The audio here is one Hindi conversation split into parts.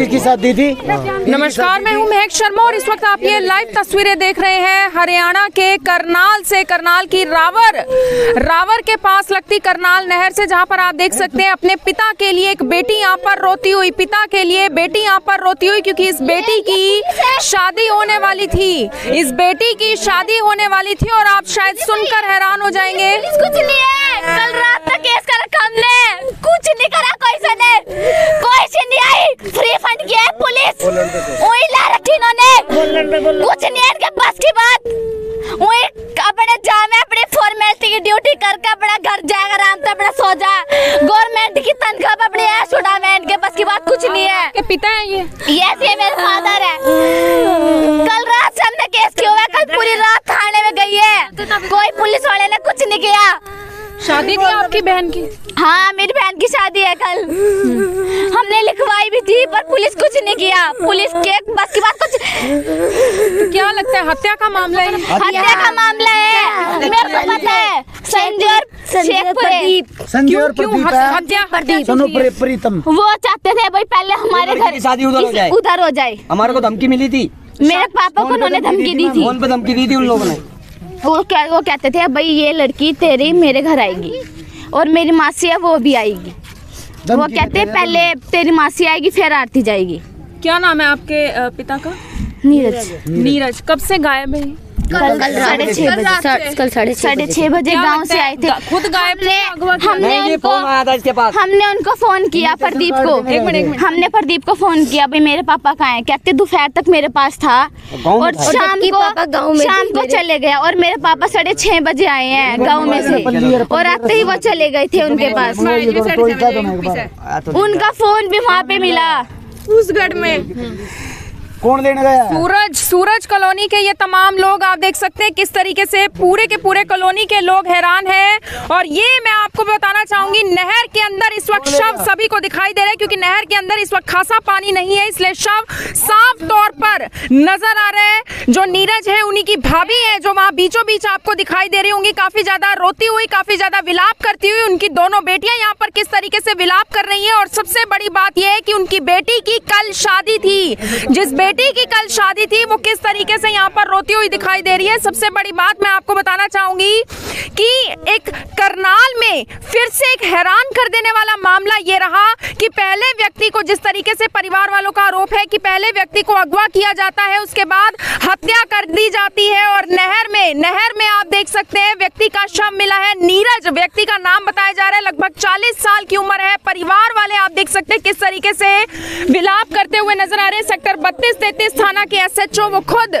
जिसकी शादी थी नमस्कार मैं हूँ महक शर्मा और इस वक्त आप ये लाइव तस्वीरें देख रहे हैं हरियाणा के करनाल से करनाल की रावर रावर के पास लगती करनाल नहर से जहाँ पर आप देख सकते हैं अपने पिता के लिए एक बेटी यहाँ पर रोती हुई पिता के लिए बेटी यहाँ पर रोती हुई क्योंकि इस बेटी की शादी होने वाली थी। इस बेटी की शादी होने वाली थी और आप शायद सुनकर हैरान हो जाएँगे। कुछ नहीं है कल रात तक केस कर हमने। कुछ नहीं करा कोई से ने कोई से नहीं आई। फ्री फंड किया है पुलिस। वही ला रखी इन्होंने। कुछ नहीं इनके बस की बात। वही अपने जामे अपनी फॉर्मेलिटी की ड्यूटी करके अपना घर जाएगा आराम से अपना सो जा गवर्नमेंट की तनख्वाह पे अपनी ऐश उड़ा में इनके बस की बात कुछ नहीं है के पिता है ये यस ये मेरे फादर है कल रात से हमने केस किया हुआ है कल पूरी रात थाने में गई है कोई पुलिस वाले ने कुछ नहीं किया शादी थी आपकी बहन की हाँ मेरी बहन की शादी है कल। हमने लिखवाई भी थी पर पुलिस कुछ नहीं किया। पुलिस के बस की बात कुछ तो क्या लगता है हत्या का मामला है? हत्या का मामला है। मेरे को पता है संजय संजय और प्रदीप हत्या सोनू प्रीतम। वो चाहते थे भाई पहले हमारे घर की शादी उधर हो जाए। उधर हो जाए। हमारे को धमकी मिली थी। मेरे पापा को उन्होंने धमकी दी थी। फ़ोन पे धमकी दी थी उन लोगों ने। वो क्या वो कहते थे भाई ये लड़की तेरी मेरे घर आएगी। और मेरी मासी है वो भी आएगी। वो कहते हैं पहले तेरी मासी आएगी फिर आरती जाएगी। क्या नाम है आपके पिता का? नीरज। नीरज। कब से गायब है? कल कल साढ़े छह बजे। कल साढ़े साढ़े छह बजे गाँव से आए थे। खुद गायब? हमने उनको हमने उनको फ़ोन किया प्रदीप को। एक मिनट, हमने प्रदीप को फ़ोन किया भाई मेरे पापा कहाँ हैं? कहते दोपहर तक मेरे पास था। और शाम को गाँव में शाम को चले गए और मेरे पापा साढ़े छह बजे आए हैं गाँव में से। और आते ही वो चले गए थे उनके पास। उनका फ़ोन भी वहाँ पे मिला। उस गढ़ में। कौन लेने गया सूरज सूरज कॉलोनी के ये तमाम लोग आप देख सकते हैं किस तरीके से पूरे के पूरे कॉलोनी के लोग हैरान हैं। और ये मैं आपको बताना चाहूँगी नहर के अंदर इस वक्त शव सभी को दिखाई दे रहे हैं क्योंकि नहर के अंदर इस वक्त खासा पानी नहीं है इसलिए शव साफ़ तौर पर नज़र आ रहे हैं। जो नीरज है उन्हीं की भाभी है जो वहाँ बीचों बीच आपको दिखाई दे रही होंगी। काफ़ी ज़्यादा रोती हुई काफ़ी ज़्यादा विलाप करती हुई उनकी दोनों बेटियाँ यहाँ पर किस तरीके से विलाप कर रही है। और सबसे बड़ी बात यह है कि उनकी बेटी की कल शादी थी जिस बेटी की कल शादी थी, वो किस तरीके से यहाँ पर रोती हुई दिखाई दे रही है? सबसे बड़ी बात मैं आपको बताना चाहूँगी कि एक करनाल में फिर से एक हैरान कर देने वाला मामला ये रहा कि पहले व्यक्ति को जिस तरीके से परिवार वालों का आरोप है कि पहले व्यक्ति को अगवा किया जाता है, उसके बाद हत्या कर दी जाती है और नहर में नहर में देख सकते हैं व्यक्ति का शव मिला है नीरज। व्यक्ति का नाम बताया जा रहा है लगभग 40 साल की उम्र है। परिवार वाले आप देख सकते हैं किस तरीके से विलाप करते हुए नज़र आ रहे हैं। सेक्टर बत्तीस तैतीस थाना के एसएचओ वो खुद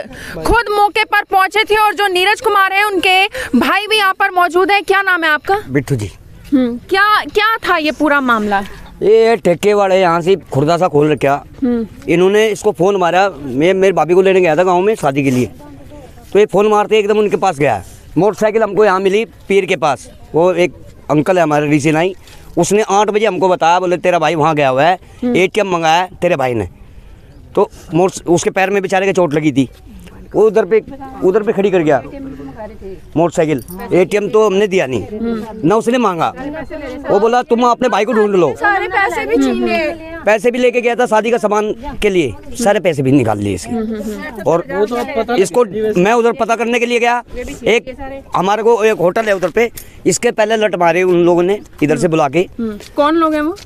खुद मौके पर पहुँचे थे और जो नीरज कुमार है उनके भाई भी यहाँ पर मौजूद है। क्या नाम है आपका? बिट्टू जी। हम्म, क्या क्या था ये पूरा मामला? ये ठेके वाले यहाँ से खुर्दा सा खोल रखा। इन्होंने इसको फ़ोन मारा। मैं मेरी भाभी को लेने गया था गाँव में शादी के लिए। तो ये फ़ोन मारते एकदम उनके पास गया। मोटरसाइकिल हमको यहाँ मिली पीर के पास। वो एक अंकल है हमारे ऋषि नाई। उसने आठ बजे हमको बताया बोले तेरा भाई वहाँ गया हुआ है। ए टी एम मंगाया तेरे भाई ने। तो मोट उसके पैर में बेचारे के चोट लगी थी। वो उधर पे उधर पे खड़ी कर गया। मोटरसाइकिल। एटीएम तो हमने दिया नहीं। ना उसने मांगा। वो बोला तुम अपने भाई को ढूंढ लो। सारे पैसे भी छीने पैसे भी लेके गया था शादी का सामान के लिए। सारे पैसे भी निकाल लिए इसके। और इसको मैं उधर पता करने के लिए गया। एक हमारे को एक होटल है उधर पे। इसके पहले लट मारे उन लोगों ने इधर से बुला के। कौन लोग हैं वो?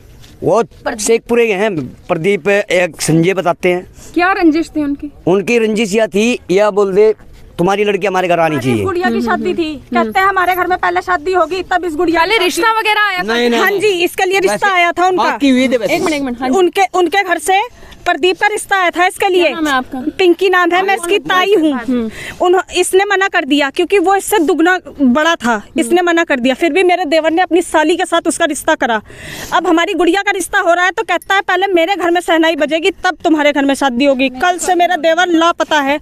वो शेखपुरे के हैं। प्रदीप एक संजय बताते हैं। क्या रंजिश थी उनकी? उनकी रंजिश यह थी यह बोल दे तुम्हारी लड़की हमारे घर आनी चाहिए। गुड़िया की शादी थी। कहते हैं हमारे घर में पहले शादी होगी तब इस गुड़िया ने रिश्ता वगैरह आया था? हाँ जी इसके लिए रिश्ता आया था उनका। एक मिनट एक मिनट हाँ उनके उनके घर से प्रदीप का रिश्ता आया था इसके लिए। नाम है आपका? पिंकी नाम है मैं इसकी ताई हूँ। उन्हों इसने मना कर दिया क्योंकि वो इससे दुगना बड़ा था। इसने मना कर दिया। फिर भी मेरे देवर ने अपनी साली के साथ उसका रिश्ता करा। अब हमारी गुड़िया का रिश्ता हो रहा है तो कहता है पहले मेरे घर में सहनाई बजेगी तब तुम्हारे घर में शादी होगी। कल से मेरा देवर लापता है।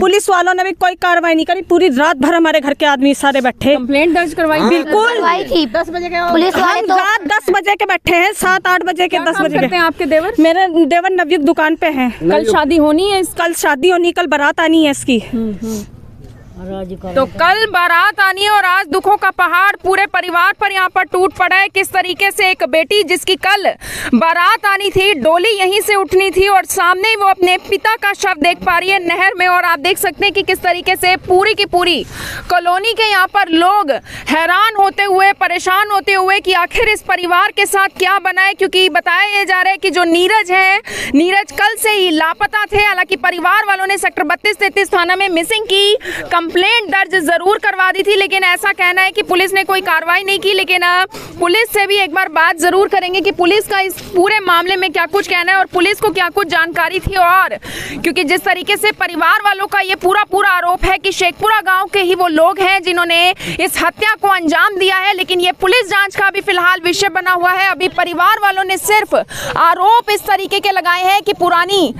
पुलिस वालों ने भी कोई कार्रवाई नहीं करी। पूरी रात भर हमारे घर के आदमी सारे बैठे। कंप्लेंट दर्ज करवाई बिल्कुल। दस बजे के पुलिस वाले हम तो रात दस बजे के बैठे हैं सात आठ बजे के दस बजे हैं आपके देवर? मेरे देवर नवयुग दुकान पे हैं। कल शादी होनी है कल शादी होनी कल बारात आनी है इसकी। तो कल बारात आनी है और आज दुखों का पहाड़ पूरे परिवार पर यहाँ पर टूट पड़ा है। किस तरीके से एक बेटी जिसकी कल बारात आनी थी, डोली यहीं से उठनी थी और सामने ही वो अपने पिता का शव देख पा रही है नहर में और आप देख सकते हैं कि किस तरीके से पूरी की पूरी कॉलोनी के यहाँ पर लोग हैरान होते हुए, परेशान होते हुए कि आखिर इस परिवार के साथ क्या बना है? क्योंकि बताया जा रहा है कि जो नीरज है, नीरज कल से ही लापता थे। हालाँकि परिवार वालों ने सेक्टर बत्तीस तैतीस थाना में मिसिंग की कंप्लेंट दर्ज ज़रूर करवा दी थी, लेकिन ऐसा कहना है कि पुलिस ने कोई कार्रवाई नहीं की, लेकिन पुलिस से भी एक बार बात ज़रूर करेंगे कि पुलिस का इस पूरे मामले में क्या कुछ कहना है और पुलिस को क्या कुछ जानकारी थी और, क्योंकि जिस तरीके से परिवार वालों का ये पूरा पूरा आरोप है कि शेखपुरा गाँव के ही वो लोग हैं जिन्होंने इस हत्या को अंजाम दिया है, लेकिन ये पुलिस जाँच का भी फ़िलहाल विषय बना हुआ है। अभी परिवार वालों ने सिर्फ़ आरोप इस तरीके के लगाए हैं कि पुरानी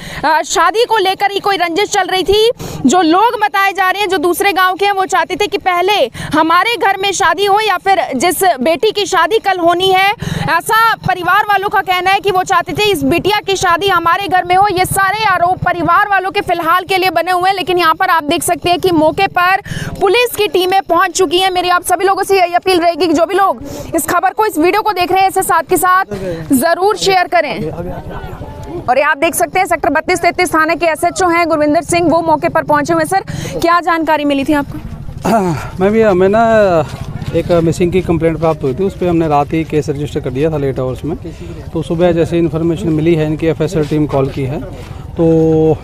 शादी को लेकर ही कोई रंजिश चल रही थी, जो लोग बताए जा रहे हैं, जो दूसरे गाँव के हैं, वो चाहते थे कि पहले हमारे घर में शादी हो या फिर जिस बेटी की शादी कल होनी है। ऐसा परिवार वालों का कहना है कि वो चाहते थे इस बिटिया की शादी हमारे घर में हो। ये सारे आरोप परिवार वालों के फ़िलहाल के लिए बने हुए हैं, लेकिन यहाँ पर आप देख सकते हैं कि मौके पर पुलिस की टीमें पहुँच चुकी हैं। मेरी आप सभी लोगों से यही अपील रहेगी कि जो भी लोग इस खबर को इस वीडियो को देख रहे हैं, इसे साथ के साथ ज़रूर शेयर करें। और ये आप देख सकते हैं सेक्टर बत्तीस, तैतीस थाने के एसएचओ हैं। गुरविंदर सिंह, वो मौके पर पहुँचे हुए सर, क्या जानकारी मिली थी आपको? मैं भी हमें ना, एक मिसिंग की कंप्लेंट प्राप्त हुई थी। उस पर हमने रात ही केस रजिस्टर कर दिया था लेट आवर्स में। तो सुबह जैसे इन्फॉर्मेशन मिली है, इनकी एफएसएल टीम कॉल की है। तो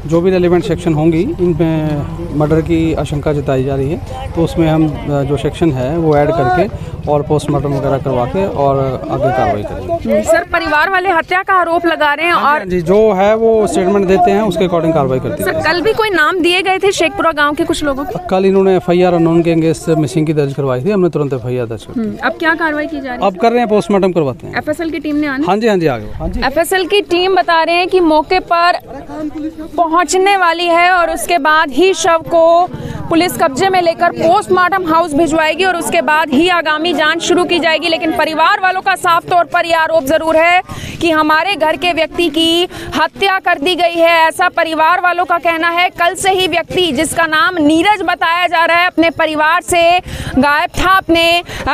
जो भी रेलिवेंट सेक्शन होंगी, इनमें मर्डर की आशंका जताई जा रही है। तो उसमें हम जो सेक्शन है, वो ऐड करके और पोस्टमार्टम वगैरह करवा के और आगे कार्रवाई करेंगे। सर परिवार वाले हत्या का आरोप लगा रहे हैं और हाँ जी जो है वो स्टेटमेंट देते हैं उसके अकॉर्डिंग कार्रवाई करती है। कल भी कोई नाम दिए गए थे शेखपुरा गाँव के कुछ लोगों के? कल इन्होंने एफ़ आई आर अनोन के अगेंस्ट मिसिंग की दर्ज करवाई थी हमने तुरंत एफ़ आई आर दर्ज कर अब क्या कार्रवाई की जा रही अब कर रहे हैं पोस्टमार्टम करवाते हैं। एफ़ एस एल की टीम ने आना? हाँ जी हाँ जी आगे एफ़ एस एल की टीम बता रहे हैं की मौके पर पहुँचने वाली है और उसके बाद ही शव को पुलिस कब्जे में लेकर पोस्टमार्टम हाउस भिजवाएगी और उसके बाद ही आगामी जाँच शुरू की जाएगी, लेकिन परिवार वालों का साफ़ तौर पर यह आरोप ज़रूर है कि हमारे घर के व्यक्ति की हत्या कर दी गई है। ऐसा परिवार वालों का कहना है, कल से ही व्यक्ति, जिसका नाम नीरज बताया जा रहा है, अपने परिवार से गायब था, अपने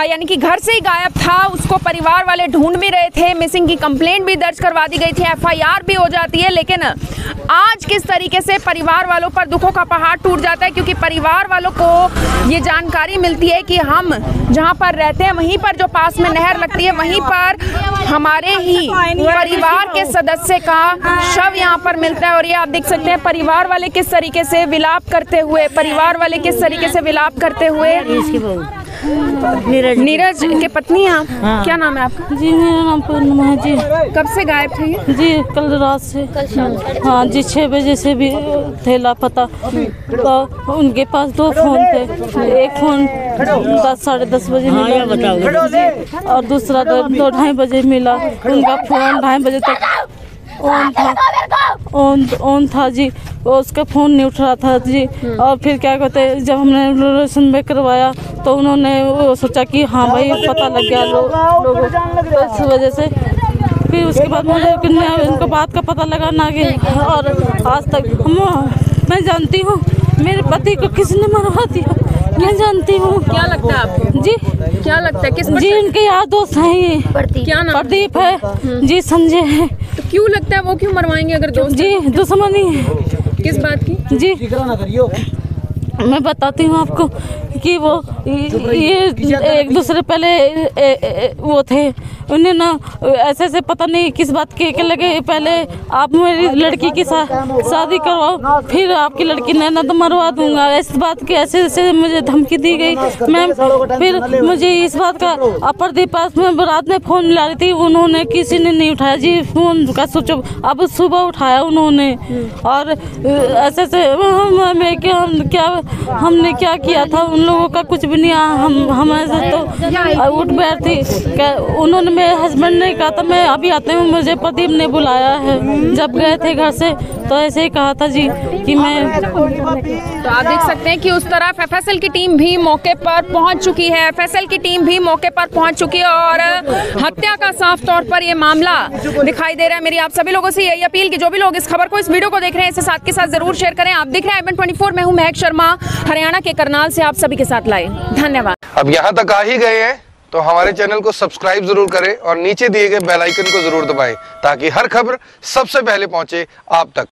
यानी कि घर से ही गायब था, उसको परिवार वाले ढूंढ भी रहे थे, मिसिंग की कंप्लेंट भी दर्ज करवा दी गई थी, एफआईआर भी हो जाती है, लेकिन आज किस तरीके से परिवार वालों पर दुखों का पहाड़ टूट जाता है, क्योंकि परिवार वालों को ये जानकारी मिलती है कि हम जहाँ पर रहते हैं, वहीं पर जो पास में नहर लगती है, वहीं पर हमारे ही परिवार के सदस्य का शव यहाँ पर मिलता है और ये आप देख सकते हैं, परिवार वाले किस तरीके से विलाप करते हुए, परिवार वाले किस तरीके से विलाप करते हुए नीरज। नीरज के पत्नी हैं आप? क्या नाम है आपका? जी मेरा नाम पूर्णिमा है जी। कब से गायब थे जी कल रात से। हाँ जी छः बजे से भी थे लापता। तो उनके पास दो फ़ोन थे। एक फ़ोन दस साढ़े दस बजे मिला। और दूसरा दो दो ढाई बजे मिला। उनका फ़ोन ढाई बजे तक ऑन था। ऑन ऑन था जी। उसका फ़ोन नहीं उठ रहा था जी। और फिर क्या कहते हैं जब हमने लोकेशन में करवाया तो उन्होंने वो सोचा कि हाँ भाई पता लग गया लो, लोगों को इस वजह से। फिर उसके बाद मुझे इनको बात का पता लगा ना कि और आज तक हम मैं जानती हूँ मेरे पति को किसने मरवा दिया? मैं जानती हूँ। क्या लगता है आपको? जी। क्या लगता है किस जी उनके यार दोस्त हैं ये। क्या नाम प्रदीप है। जी संजय है। तो क्यों लगता है वो क्यों मरवाएँगे अगर दोस्त जी दुश्मनी है। किस बात की? जी। ना करियो। मैं बताती हूँ आपको। कि वो ये एक दूसरे पहले ए, ए, वो थे। उन्हें ना ऐसे ऐसे पता नहीं किस बात के, के लगे पहले आप मेरी लड़की की सा, शादी करवाओ फिर आपकी लड़की ने ना तो मरवा दूँगा। इस बात की ऐसे ऐसे मुझे धमकी दी गई। मैम फिर मुझे इस बात का अपर दी पास में रात में फ़ोन मिला रही थी उन्होंने किसी ने नहीं उठाया। जी फ़ोन का स्विच अब सुबह उठाया उन्होंने। और ऐसे ऐसे हम- क्या क्या हमने क्या किया था? उन लोगों का कुछ भी नहीं आया हम हमारे तो उठ बैठी। क्या उन्होंने मेरे हस्बैंड ने कहा था मैं अभी आते हूँ मुझे प्रदीप ने बुलाया है। जब गए थे घर से तो ऐसे ही कहा था जी कि मैं तो आप देख सकते हैं कि उस तरफ़ एफएसएल की टीम भी मौके पर पहुँच चुकी है। एफएसएल की टीम भी मौके पर पहुँच चुकी है और हत्या का साफ़ तौर पर ये मामला दिखाई दे रहा है। मेरी आप सभी लोगों से यही अपील की जो भी लोग इस खबर को इस वीडियो को देख रहे हैं इसे साथ के साथ ज़रूर शेयर करें। आप देख रहे हैं ट्वेंटी फोर में हूँ महक शर्मा हरियाणा के करनाल से आप सभी के साथ लाए धन्यवाद। अब यहाँ तक आ ही गए हैं तो हमारे चैनल को सब्सक्राइब ज़रूर करें और नीचे दिए गए बेल आइकन को ज़रूर दबाएँ, ताकि हर खबर सबसे पहले पहुँचे आप तक।